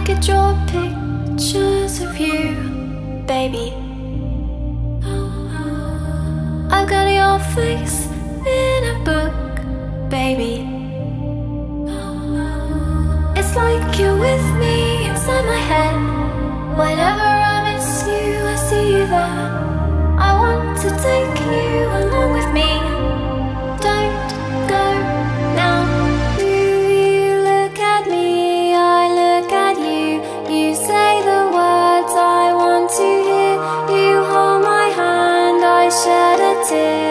I could draw pictures of you, baby. I've got your face in a book, baby. It's like you're with me inside my head. Whenever I miss you, I see you there. to